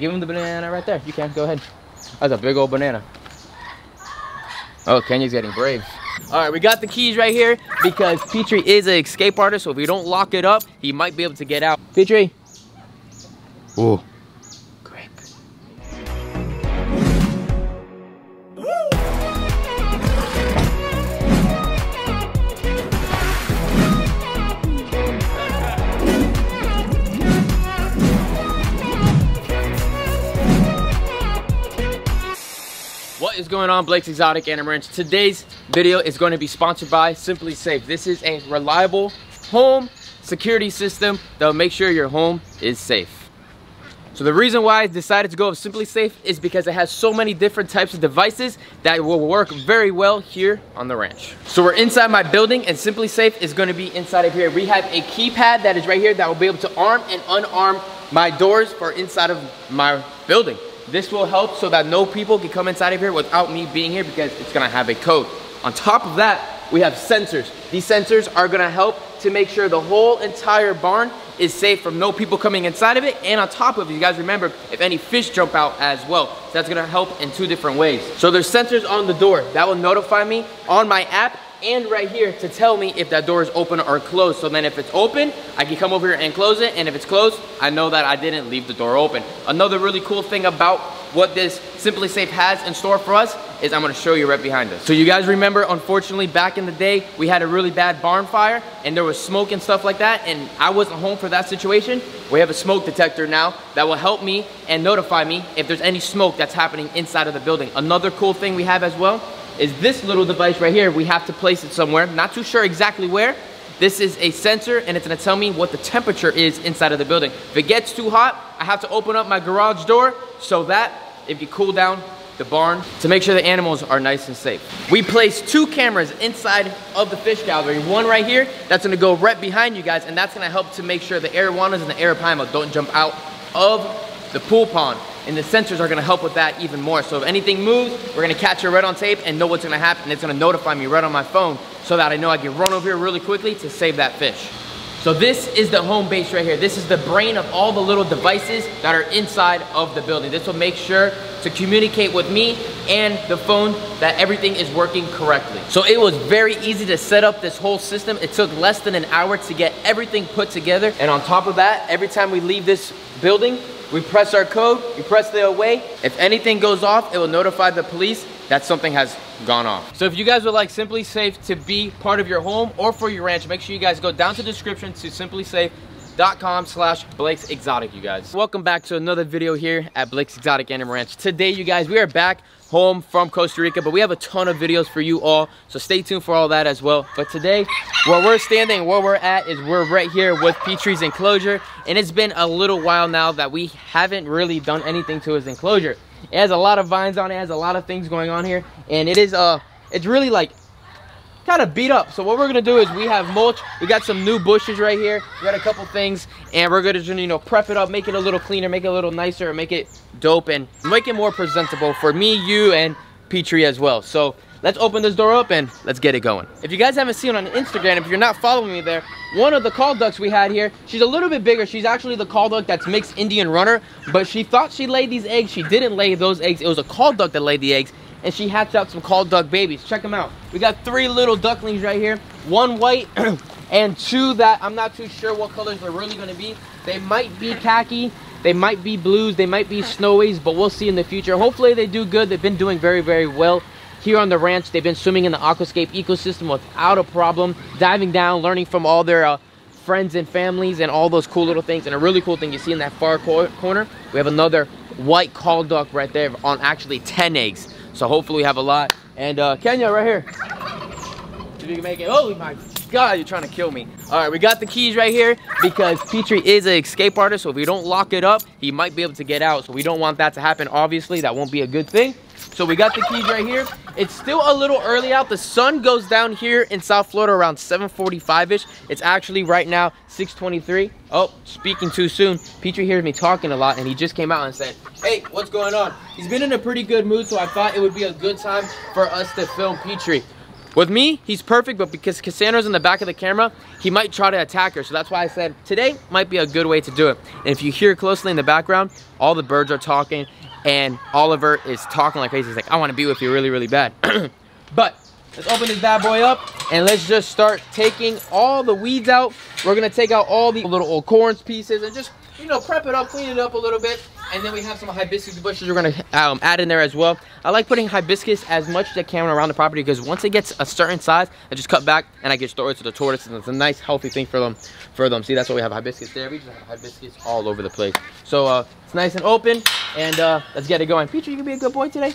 Give him the banana right there. You can, go ahead. That's a big old banana. Oh, Kenya's getting brave. All right, we got the keys right here because Petrie is an escape artist, so if we don't lock it up, he might be able to get out. Petrie. Ooh. Going on, Blake's Exotic Animal Ranch? Today's video is going to be sponsored by SimpliSafe. This is a reliable home security system that will make sure your home is safe. So the reason why I decided to go with SimpliSafe is because it has so many different types of devices that will work very well here on the ranch. So we're inside my building and SimpliSafe is gonna be inside of here. We have a keypad that is right here that will be able to arm and unarm my doors for inside of my building. This will help so that no people can come inside of here without me being here because it's gonna have a code. On top of that, we have sensors. These sensors are gonna help to make sure the whole entire barn is safe from no people coming inside of it. And on top of it, you guys remember, if any fish jump out as well. So that's gonna help in two different ways. So there's sensors on the door that will notify me on my app and right here to tell me if that door is open or closed. So then if it's open, I can come over here and close it. And if it's closed, I know that I didn't leave the door open. Another really cool thing about what this SimpliSafe has in store for us is I'm gonna show you right behind us. So you guys remember, unfortunately, back in the day, we had a really bad barn fire and there was smoke and stuff like that and I wasn't home for that situation. We have a smoke detector now that will help me and notify me if there's any smoke that's happening inside of the building. Another cool thing we have as well is this little device right here. We have to place it somewhere. Not too sure exactly where. This is a sensor and it's gonna tell me what the temperature is inside of the building. If it gets too hot, I have to open up my garage door so that if you cool down the barn to make sure the animals are nice and safe. We placed two cameras inside of the fish gallery. One right here, that's gonna go right behind you guys and that's gonna help to make sure the arowanas and the arapaima don't jump out of the pool pond and the sensors are gonna help with that even more. So if anything moves, we're gonna catch it right on tape and know what's gonna happen. It's gonna notify me right on my phone so that I know I can run over here really quickly to save that fish. So this is the home base right here. This is the brain of all the little devices that are inside of the building. This will make sure to communicate with me and the phone that everything is working correctly. So it was very easy to set up this whole system. It took less than an hour to get everything put together. And on top of that, every time we leave this building, we press our code, we press the away. If anything goes off, it will notify the police that something has gone off. So if you guys would like SimpliSafe to be part of your home or for your ranch, make sure you guys go down to the description to simplisafe.com slash Blake's Exotic, you guys. Welcome back to another video here at Blake's Exotic Animal Ranch. Today, you guys, we are back home from Costa Rica, but we have a ton of videos for you all, so stay tuned for all that as well. But today, where we're standing, where we're at, is we're right here with Petrie's enclosure, and it's been a little while now that we haven't really done anything to his enclosure. It has a lot of vines on it, has a lot of things going on here, and it is, uh, it's really like kind of beat up. So what we're gonna do is we have mulch. We got some new bushes right here. We got a couple things, and we're gonna you know prep it up, make it a little cleaner, make it a little nicer, make it dope, and make it more presentable for me, you, and Petrie as well. So let's open this door up and let's get it going. If you guys haven't seen on Instagram, if you're not following me there, one of the call ducks we had here, she's a little bit bigger. She's actually the call duck that's mixed Indian runner, but she thought she laid these eggs. She didn't lay those eggs. It was a call duck that laid the eggs and she hatched out some called duck babies. Check them out. We got three little ducklings right here. One white and two that I'm not too sure what colors they're really gonna be. They might be khaki, they might be blues, they might be snowies, but we'll see in the future. Hopefully they do good. They've been doing very, very well here on the ranch. They've been swimming in the aquascape ecosystem without a problem, diving down, learning from all their uh, friends and families and all those cool little things. And a really cool thing you see in that far cor corner, we have another white call duck right there on actually 10 eggs. So hopefully we have a lot. And uh, Kenya right here. If you can make it. Oh my God, you're trying to kill me. All right, we got the keys right here because Petrie is an escape artist. So if we don't lock it up, he might be able to get out. So we don't want that to happen. Obviously, that won't be a good thing. So we got the keys right here. It's still a little early out. The sun goes down here in South Florida around 745-ish. It's actually right now 623. Oh, speaking too soon. Petrie hears me talking a lot and he just came out and said, hey, what's going on? He's been in a pretty good mood, so I thought it would be a good time for us to film Petrie. With me, he's perfect, but because Cassandra's in the back of the camera, he might try to attack her. So that's why I said today might be a good way to do it. And if you hear closely in the background, all the birds are talking and Oliver is talking like crazy. He's like, I want to be with you really, really bad. but let's open this bad boy up and let's just start taking all the weeds out. We're going to take out all the little old corns pieces and just, you know, prep it up, clean it up a little bit. And then we have some hibiscus bushes we're gonna um, add in there as well. I like putting hibiscus as much as I can around the property because once it gets a certain size, I just cut back and I get storage to the tortoise and it's a nice healthy thing for them. For them. See, that's why we have hibiscus there. We just have hibiscus all over the place. So uh, it's nice and open and uh, let's get it going. Petrie, you can be a good boy today.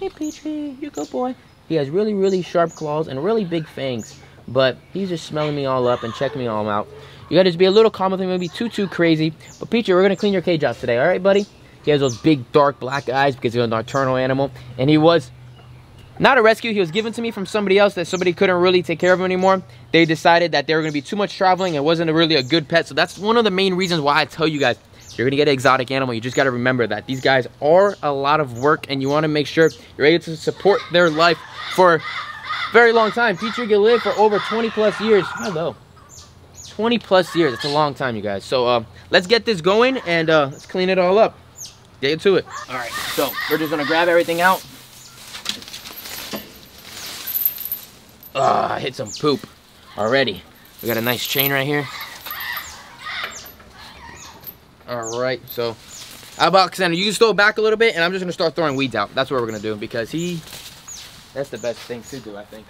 Hey Petrie, you good boy. He has really, really sharp claws and really big fangs. But he's just smelling me all up and checking me all out. You gotta just be a little calm with him, maybe too, too crazy. But Peachy, we're gonna clean your cage out today, all right, buddy? He has those big, dark, black eyes because he's a nocturnal animal. And he was not a rescue. He was given to me from somebody else that somebody couldn't really take care of him anymore. They decided that they were gonna be too much traveling. It wasn't really a good pet. So that's one of the main reasons why I tell you guys, you're gonna get an exotic animal. You just gotta remember that these guys are a lot of work and you wanna make sure you're able to support their life for a very long time. Petrie can live for over 20 plus years. Hello. 20 plus years. It's a long time, you guys. So uh, let's get this going and uh, let's clean it all up. Get into it. All right, so we're just gonna grab everything out. Ah, I hit some poop already. We got a nice chain right here. All right, so how about Cassandra? You can throw it back a little bit, and I'm just gonna start throwing weeds out. That's what we're gonna do because he, that's the best thing to do, I think.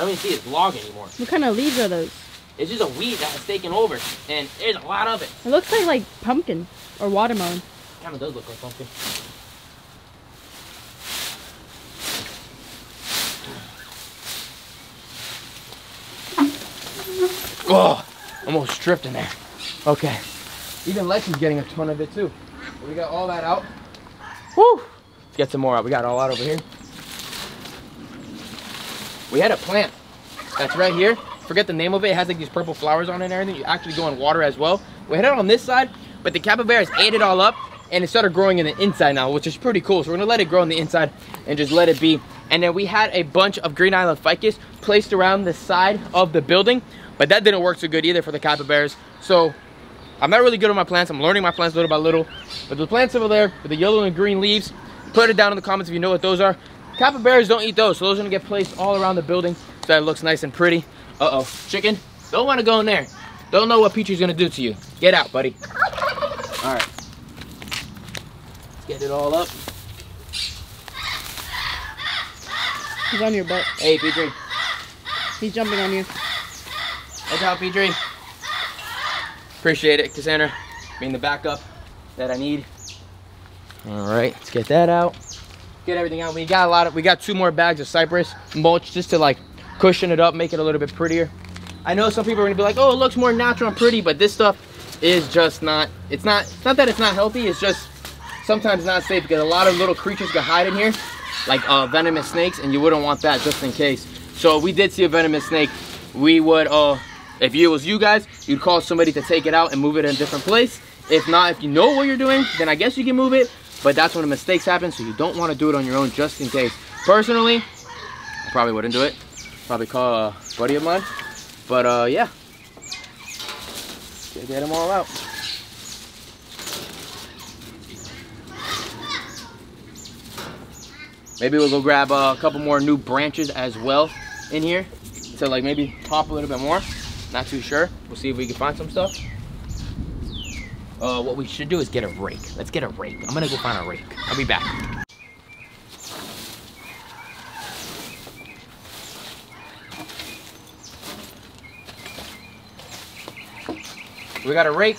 I don't even see his log anymore. What kind of leaves are those? It's just a weed that has taken over, and there's a lot of it. It looks like like pumpkin or watermelon. Kind of does look like pumpkin. Oh, almost tripped in there. Okay. Even Lexi's getting a ton of it too. We got all that out. Woo! Let's get some more out. We got all out over here. We had a plant that's right here. Forget the name of it. It has like these purple flowers on it and everything. You actually go in water as well. We had it on this side, but the capybaras ate it all up and it started growing in the inside now, which is pretty cool. So we're gonna let it grow on the inside and just let it be. And then we had a bunch of green island ficus placed around the side of the building, but that didn't work so good either for the capybaras. So I'm not really good with my plants. I'm learning my plants little by little. But the plants over there with the yellow and green leaves, put it down in the comments if you know what those are. Capybaras don't eat those, so those are gonna get placed all around the building so that it looks nice and pretty. Uh-oh, chicken, don't wanna go in there. Don't know what Petrie's gonna do to you. Get out, buddy. All right. Let's get it all up. He's on your butt. Hey, Petrie. He's jumping on you. Watch out, Petrie. Appreciate it, Cassandra. Being the backup that I need. All right, let's get that out. Get everything out. We got a lot of, we got two more bags of cypress mulch just to like cushion it up, make it a little bit prettier. I know some people are gonna be like, oh, it looks more natural and pretty, but this stuff is just not, it's not, it's not that it's not healthy, it's just sometimes not safe because a lot of little creatures can hide in here, like uh, venomous snakes, and you wouldn't want that just in case. So if we did see a venomous snake, we would, uh, if it was you guys, you'd call somebody to take it out and move it in a different place. If not, if you know what you're doing, then I guess you can move it, but that's when the mistakes happen, so you don't want to do it on your own just in case. Personally, I probably wouldn't do it. Probably call a buddy of mine. But uh, yeah, get them all out. Maybe we'll go grab uh, a couple more new branches as well in here to like maybe pop a little bit more. Not too sure. We'll see if we can find some stuff. Uh, what we should do is get a rake. Let's get a rake. I'm gonna go find a rake. I'll be back. We got a rake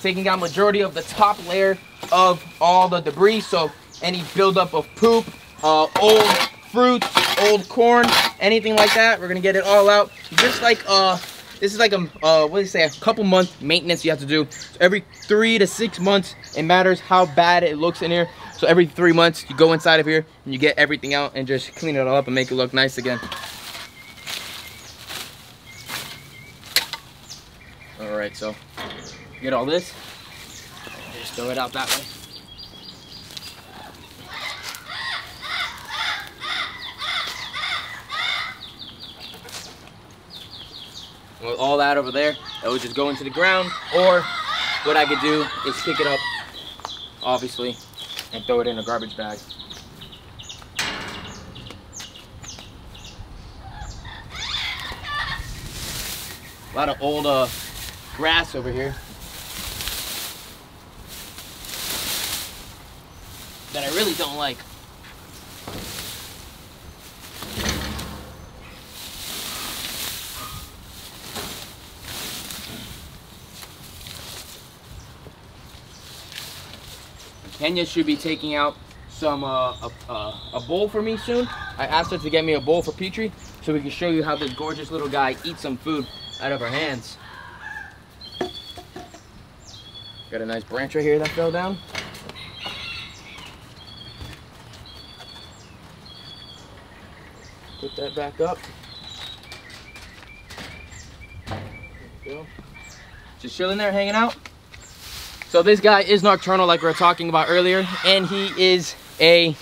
taking out majority of the top layer of all the debris. So any buildup of poop, uh, old fruits, old corn, anything like that, we're gonna get it all out. Just like uh, this is like a uh, what do you say, a couple month maintenance you have to do. So every three to six months, it matters how bad it looks in here. So every three months, you go inside of here and you get everything out and just clean it all up and make it look nice again. All right, so get all this, Just throw it out that way. With all that over there, it would just go into the ground. Or what I could do is pick it up, obviously, and throw it in a garbage bag. A lot of old uh, grass over here. That I really don't like. Kenya should be taking out some uh, a, a bowl for me soon. I asked her to get me a bowl for Petrie so we can show you how this gorgeous little guy eats some food out of her hands. Got a nice branch right here that fell down. Put that back up. Just chilling there, hanging out. So this guy is nocturnal like we were talking about earlier, and he is a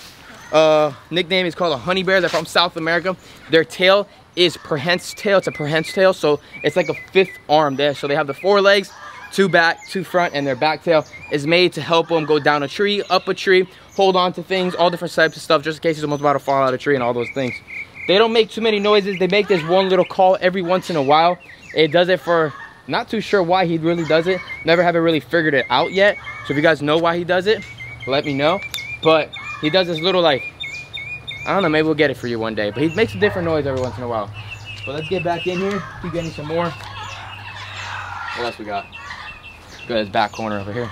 uh, nickname is called a honey bear. They're from South America. Their tail is prehensile tail. It's a prehensile tail, so it's like a fifth arm there. So they have the four legs, two back, two front, and their back tail is made to help them go down a tree, up a tree, hold on to things, all different types of stuff, just in case he's almost about to fall out of a tree and all those things. They don't make too many noises. They make this one little call every once in a while. It does it for, not too sure why he really does it. Never haven't really figured it out yet. So if you guys know why he does it, let me know. But he does this little like, I don't know, maybe we'll get it for you one day. But he makes a different noise every once in a while. But let's get back in here, keep getting some more. What else we got? Go to this back corner over here.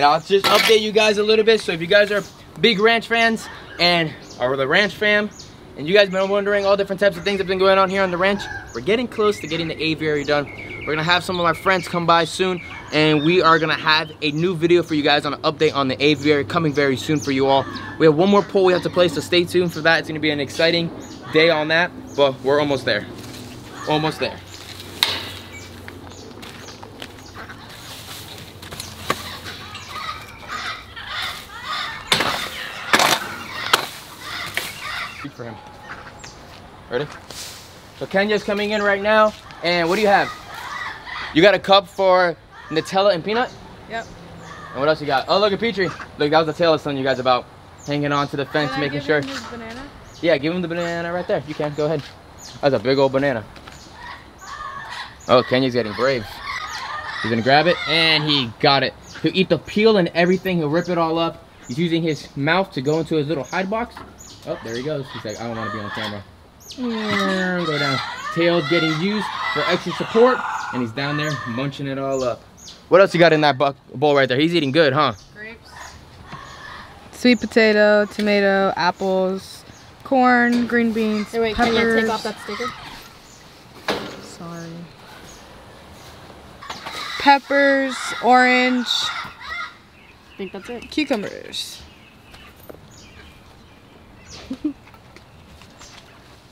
And I'll just update you guys a little bit. So if you guys are big ranch fans and are the ranch fam, and you guys been wondering all different types of things that have been going on here on the ranch, we're getting close to getting the aviary done. We're gonna have some of my friends come by soon, and we are gonna have a new video for you guys on an update on the aviary coming very soon for you all. We have one more poll we have to place, so stay tuned for that. It's gonna be an exciting day on that, but we're almost there. Almost there. Speak for him. Ready? So Kenya's coming in right now, and what do you have? You got a cup for Nutella and peanut? Yep. And what else you got? Oh, look at Petrie. Look, that was the tail I was telling you guys about. Hanging on to the fence, Can making give sure. him his banana? Yeah, give him the banana right there. You can, go ahead. That's a big old banana. Oh, Kenya's getting brave. He's gonna grab it, and he got it. He'll eat the peel and everything. He'll rip it all up. He's using his mouth to go into his little hide box. Oh, there he goes. He's like, I don't want to be on camera. Go down. Tail's getting used for extra support, and he's down there munching it all up. What else you got in that buck bowl right there? He's eating good, huh? Grapes. Sweet potato, tomato, apples, corn, green beans, Hey, wait, peppers. can you take off that sticker? Sorry. Peppers, orange, I think that's it. cucumbers.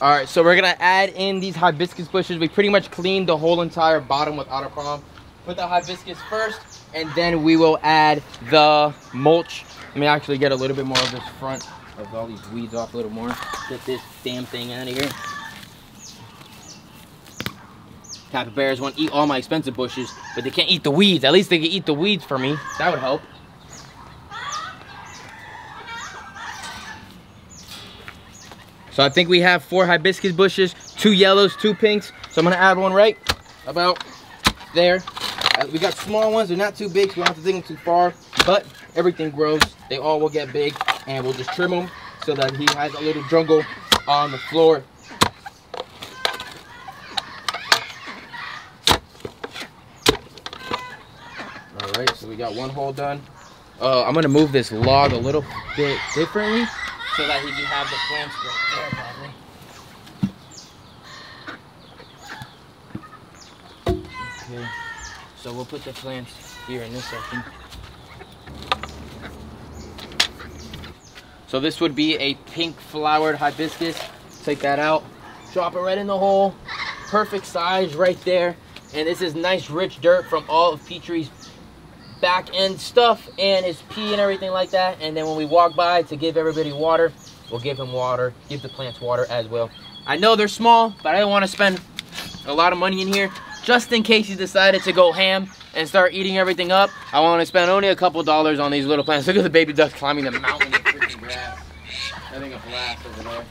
All right, so we're gonna add in these hibiscus bushes. We pretty much cleaned the whole entire bottom without a problem. Put the hibiscus first, and then we will add the mulch. Let me actually get a little bit more of this front of all these weeds off a little more. Get this damn thing out of here. Capybaras want to eat all my expensive bushes, but they can't eat the weeds. At least they can eat the weeds for me. That would help. So I think we have four hibiscus bushes, two yellows, two pinks. So I'm gonna add one right about there. Uh, we got small ones, they're not too big, so we don't have to dig them too far. But everything grows, they all will get big, and we'll just trim them so that he has a little jungle on the floor. All right, so we got one hole done. Uh, I'm gonna move this log a little bit differently so that he can have the plants right there probably. Okay, so we'll put the plants here in this section. So this would be a pink flowered hibiscus. Take that out, drop it right in the hole. Perfect size right there. And this is nice rich dirt from all of Petrie's back end stuff and his pee and everything like that. And then when we walk by to give everybody water, we'll give him water, give the plants water as well. I know they're small, but I don't want to spend a lot of money in here just in case he decided to go ham and start eating everything up. I want to spend only a couple dollars on these little plants. Look at the baby ducks climbing the mountain of freaking grass. I think a blast over there.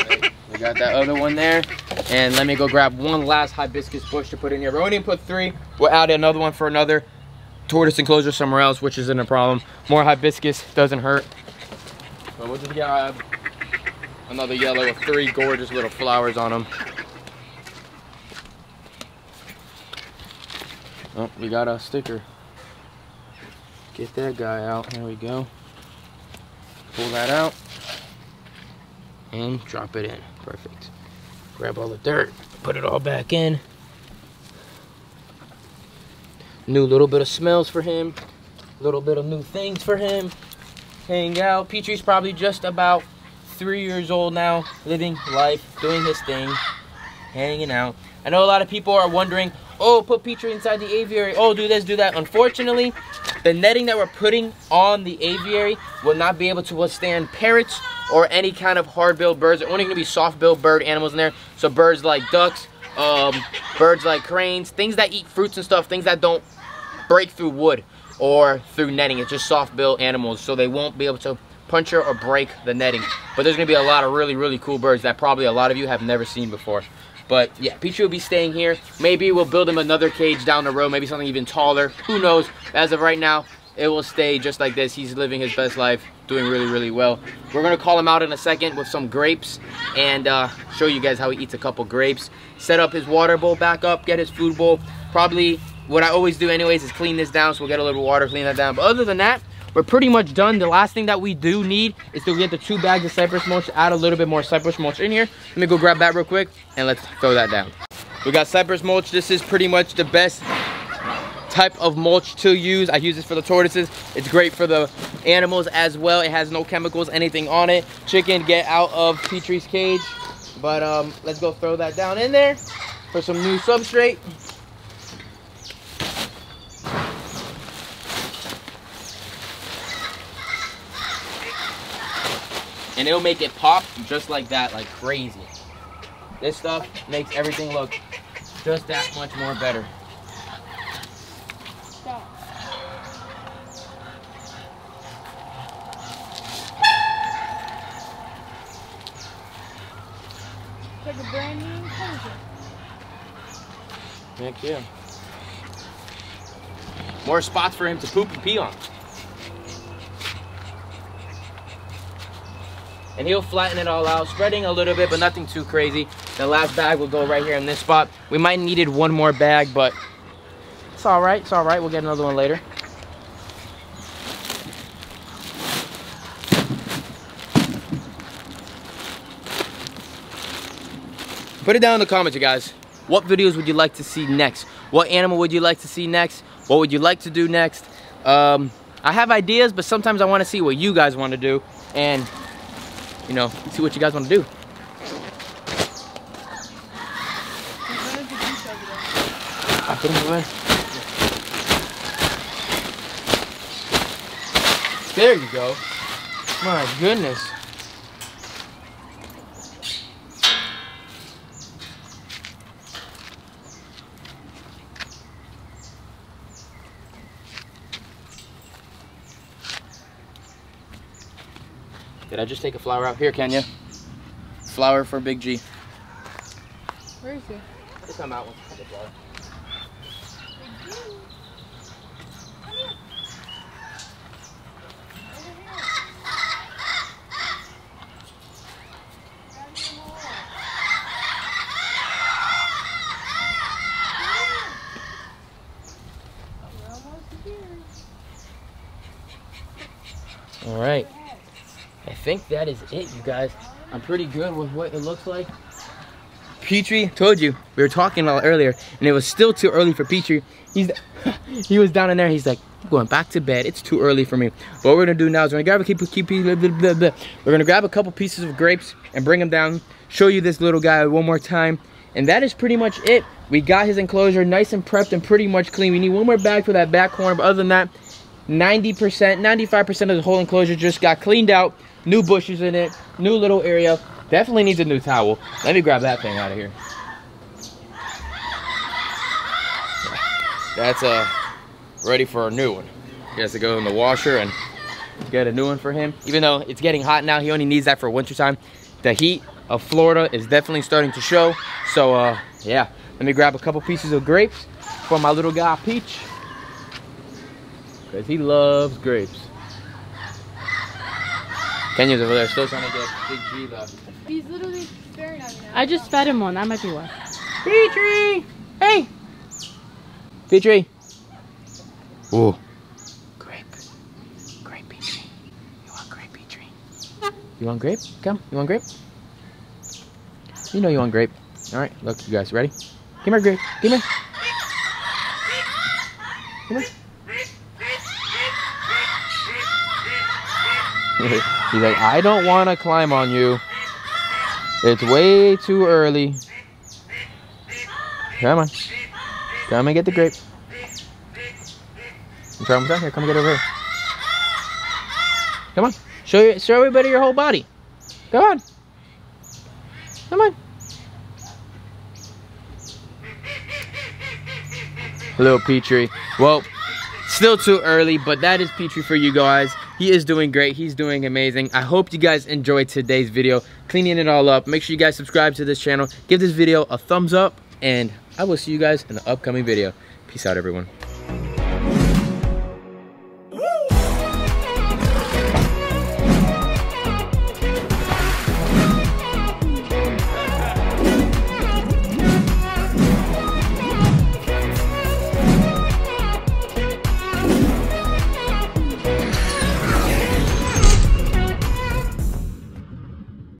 Okay, we got that other one there. And let me go grab one last hibiscus bush to put in here. We're only put three. We'll add another one for another tortoise enclosure somewhere else, which isn't a problem. More hibiscus doesn't hurt. So we'll just grab another yellow with three gorgeous little flowers on them. Oh, we got a sticker. Get that guy out. There we go. Pull that out. And drop it in. Perfect. Grab all the dirt. Put it all back in. New little bit of smells for him. Little bit of new things for him. Hang out. Petrie's probably just about three years old now. Living life. Doing his thing. Hanging out. I know a lot of people are wondering, oh, put Petrie inside the aviary. Oh, do this, do that. Unfortunately, the netting that we're putting on the aviary will not be able to withstand parrots or any kind of hard-billed birds. They're only going to be soft-billed bird animals in there. So birds like ducks, um, birds like cranes, things that eat fruits and stuff, things that don't break through wood or through netting. It's just soft-billed animals, so they won't be able to puncture or break the netting. But there's going to be a lot of really, really cool birds that probably a lot of you have never seen before. But yeah, Petrie will be staying here. Maybe we'll build him another cage down the road, maybe something even taller. Who knows? As of right now, it will stay just like this. He's living his best life, doing really, really well. We're gonna call him out in a second with some grapes and uh, show you guys how he eats a couple grapes. Set up his water bowl back up, get his food bowl. Probably what I always do anyways is clean this down, so we'll get a little water, clean that down. But other than that, we're pretty much done. The last thing that we do need is to get the two bags of cypress mulch, add a little bit more cypress mulch in here. Let me go grab that real quick and let's throw that down. We got cypress mulch. This is pretty much the best type of mulch to use. I use this for the tortoises. It's great for the animals as well. It has no chemicals, anything on it. Chicken, get out of Petrie's cage. But um, let's go throw that down in there for some new substrate. and it'll make it pop just like that, like crazy. This stuff makes everything look just that much more better. Like a brand new enclosure. Heck yeah. More spots for him to poop and pee on. and he'll flatten it all out, spreading a little bit, but nothing too crazy. The last bag will go right here in this spot. We might needed one more bag, but it's all right. It's all right. We'll get another one later. Put it down in the comments, you guys. What videos would you like to see next? What animal would you like to see next? What would you like to do next? Um, I have ideas, but sometimes I want to see what you guys want to do. And you know, see what you guys want to do. I put away. There you go. My goodness. Did I just take a flower out? Here, Kenya. Flower for Big G. Where is he? Just come out with the flower. All right. I think that is it, you guys. I'm pretty good with what it looks like. Petrie, told you, we were talking a lot earlier, and it was still too early for Petrie. He's, he was down in there, he's like, I'm going back to bed, it's too early for me. What we're gonna do now is we're gonna grab a, keep, keep, blah, blah, blah. we're gonna grab a couple pieces of grapes and bring them down, show you this little guy one more time, and that is pretty much it. We got his enclosure nice and prepped and pretty much clean. We need one more bag for that back corner, but other than that, 90%, 95% of the whole enclosure just got cleaned out. New bushes in it, new little area. Definitely needs a new towel. Let me grab that thing out of here. That's uh ready for a new one. He has to go in the washer and get a new one for him. Even though it's getting hot now, he only needs that for winter time. The heat of Florida is definitely starting to show. So uh yeah, let me grab a couple pieces of grapes for my little guy Peach. Because he loves grapes. Kenya's over there still trying to get Big G the He's literally staring at me now. I just fed him one. That might be why. Petrie! Hey! Petrie! Ooh. Grape. Grape Petrie. You want grape Petrie? You want grape? Come. You want grape? You know you want grape. Alright, look, you guys ready? Give me a grape. Give me. Come here. He's like, I don't want to climb on you. It's way too early. Come on. Come and get the grape. More time. Here, come get over here. Come on. Show you, show everybody your whole body. Come on. Come on. Little Petrie. Well, still too early, but that is Petrie for you guys. He is doing great. He's doing amazing. I hope you guys enjoyed today's video, cleaning it all up. Make sure you guys subscribe to this channel. Give this video a thumbs up, and I will see you guys in the upcoming video. Peace out, everyone.